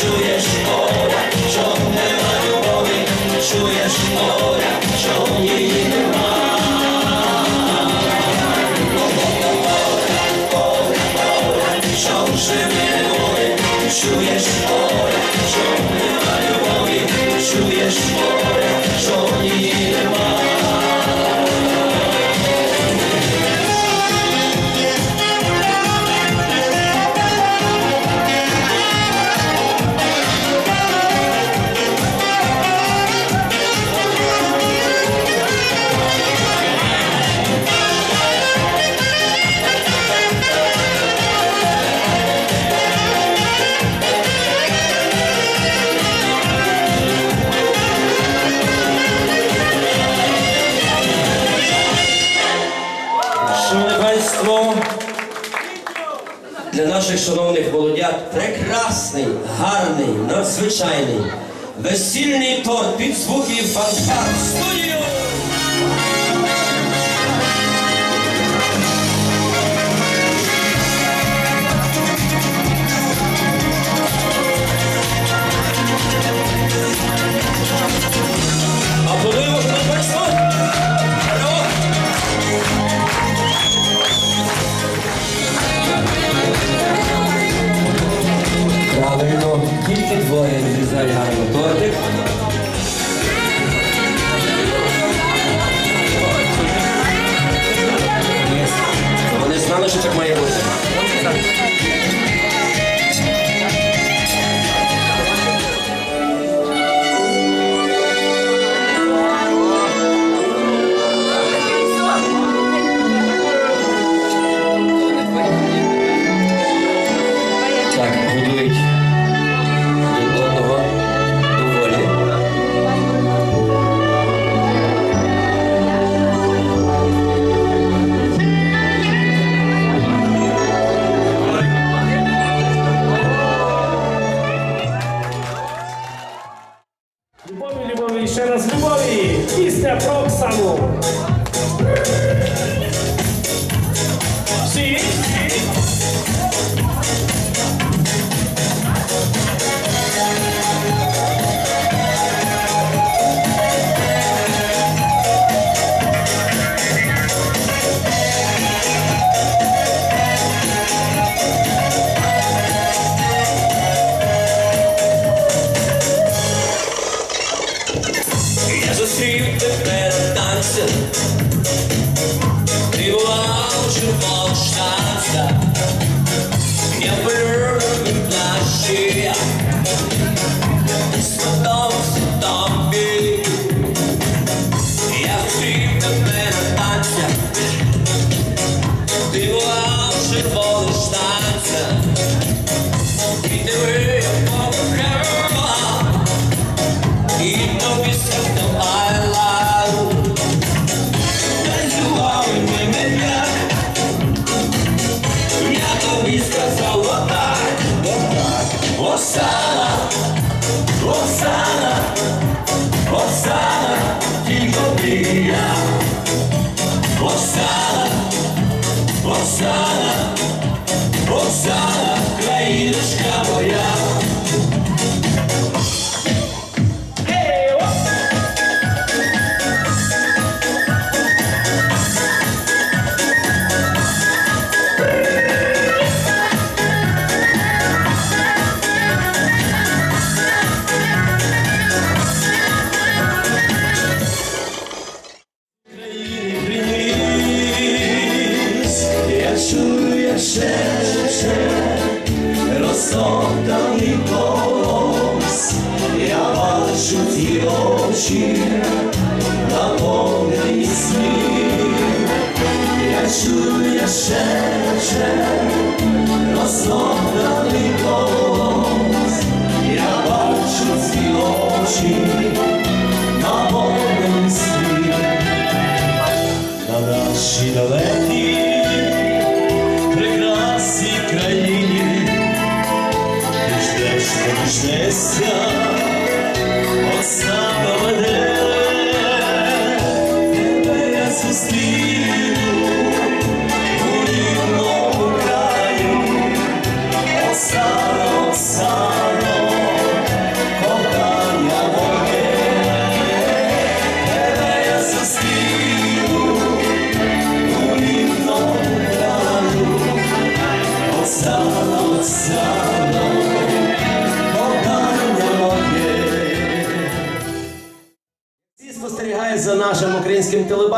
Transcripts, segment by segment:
czujesz ora, ciągle mają głowy, czujesz ora, ciągnie inny ma. Ora, ora, ora, ciąży wyłowy, czujesz ora, ciągle mają głowy, czujesz ora. шановних молодят, прекрасний, гарний, надзвичайний, весільний торт під звуки фанфар студії. City. Isto é Proxamo. Sim, sim. 댄스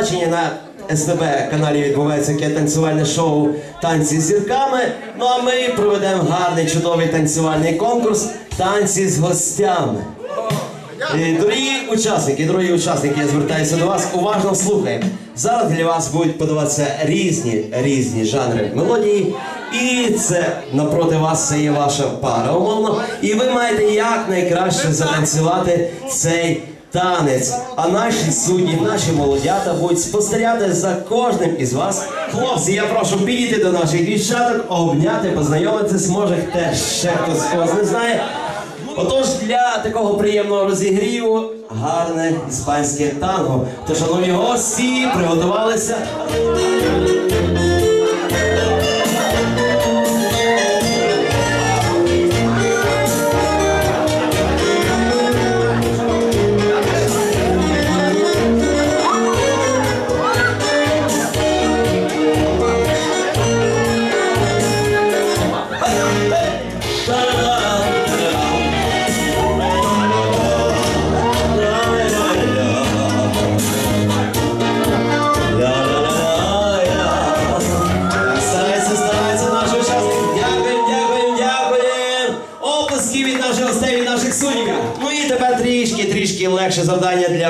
українським на СТБ каналі відбувається яке танцювальне шоу Танці з зірками. Ну а ми проведемо гарний чудовий танцювальний конкурс Танці з гостями. І, Дорогі учасники, дорогі учасники, я звертаюся до вас. Уважно слухаємо. Зараз для вас будуть подаватися різні різні жанри мелодії. І це напроти вас це є ваша пара, умовно. І ви маєте як найкраще затанцювати цей танець. А наші судді, наші молодята будуть спостерігати за кожним із вас. Хлопці, я прошу підійти до наших дівчаток, обняти, познайомитись, може теж ще хтось когось не знає. Отож, для такого приємного розігріву гарне іспанське танго. Тож, шановні гості, приготувалися.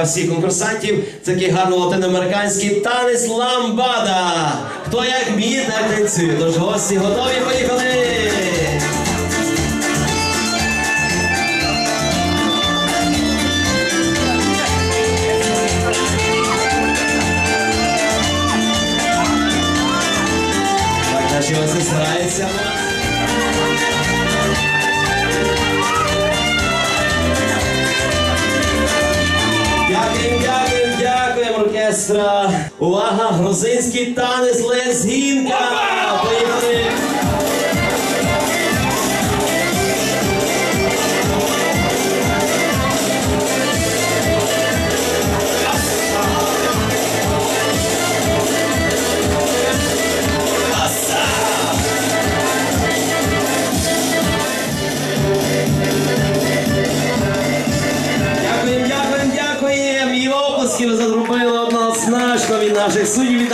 Всіх конкурсантів. Це такий гарно латиноамериканський танець ламбада. Хто як вміє, так танцює. Тож гості готові, поїхали! Грузинський танець лезгінка.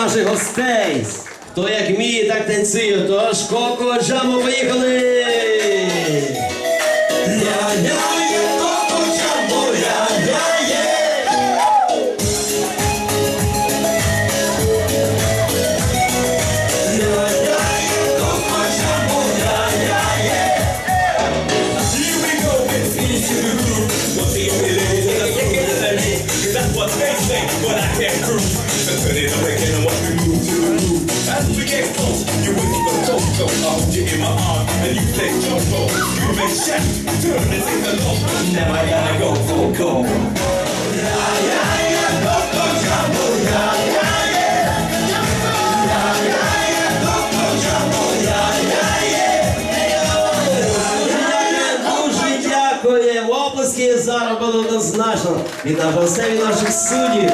Наших гостей. Хто як вміє, так танцює. Тож коко джаму поїхали. Оплески зараз однозначно від гостей, від наших суддів.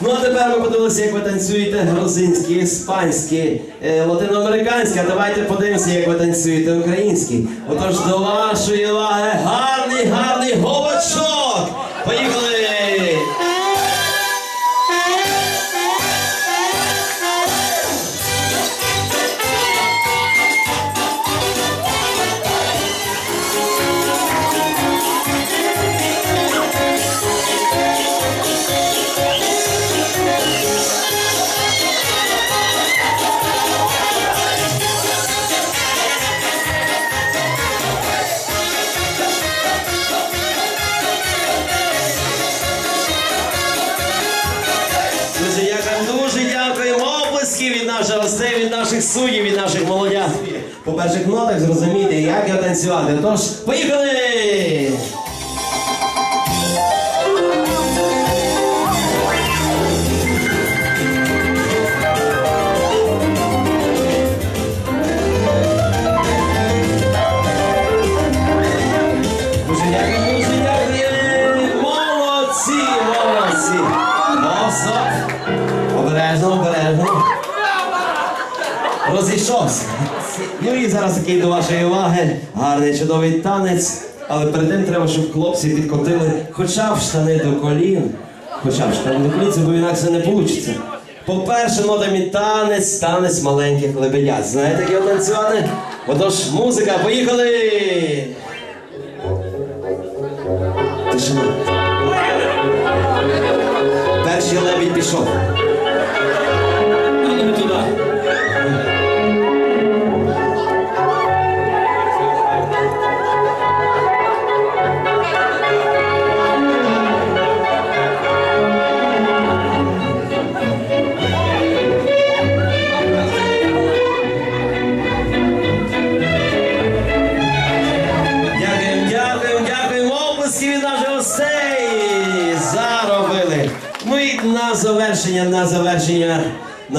Ну а тепер ми подивилися, як ви танцюєте грузинські, іспанські, е, латиноамериканські. А давайте подивимося, як ви танцюєте українські. Отож, до вашої уваги гарний, гарний голочок. Поїхали! По перших нотах зрозуміти, як його танцювати. Тож, поїхали! Обережно, обережно. Розійшовся. Ну і зараз такий до вашої уваги гарний чудовий танець. Але перед тим треба, щоб хлопці підкотили хоча б штани до колін. Хоча б штани до колін, бо інакше не вийде. По-перше, нотами танець, танець маленьких лебедят. Знаєте, як його танцювати? Отож, музика, поїхали! Тишина. Перший лебідь пішов.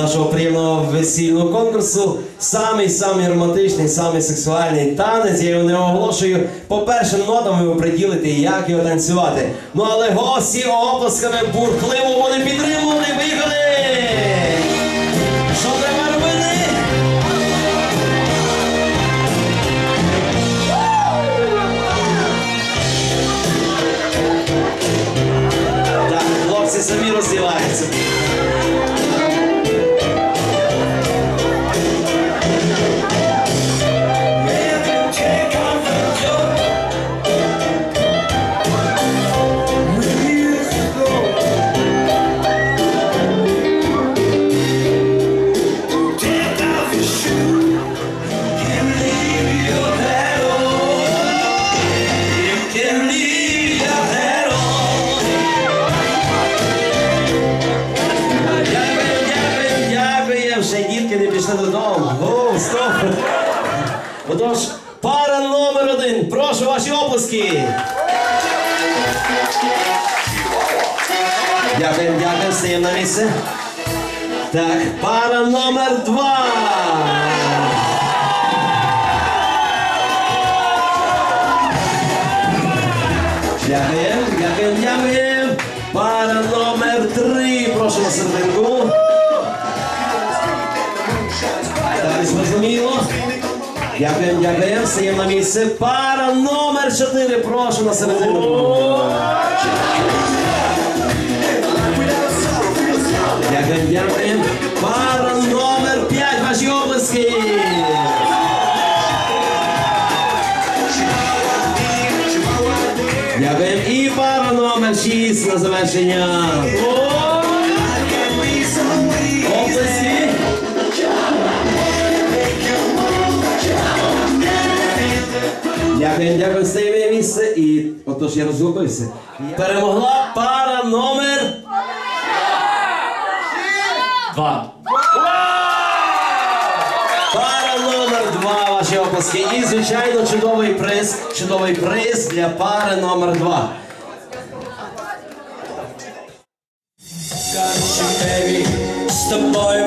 Нашого приємного весільного конкурсу. Самий самий романтичний, самий сексуальний танець. Я його не оголошую. По першим нотам ви приділите, як його танцювати. Ну але гості оплесками бурхливо вони підтримували. Поїхали! Що треба робити? Так, самі роздіваються. Оплески. Дякую, дякую, стаємо на місце. Так, пара номер два. Дякуємо, дякуємо, дякуємо. Пара номер три. Прошу на серединку. Дякуємо, дякуємо. Стаємо на місце. Пара номер чотири. Прошу на серединку. Дякуємо, дякуємо. Пара номер п'ять. Ваші облески. Дякуємо. І пара номер шість на завершення. Дякую, дякую, стаємо місце. І отож я розгубився. Перемогла пара номер. Два. Пара номер два, ваші оплески. І, звичайно, чудовий приз. Чудовий приз для пари номер два. З тобою,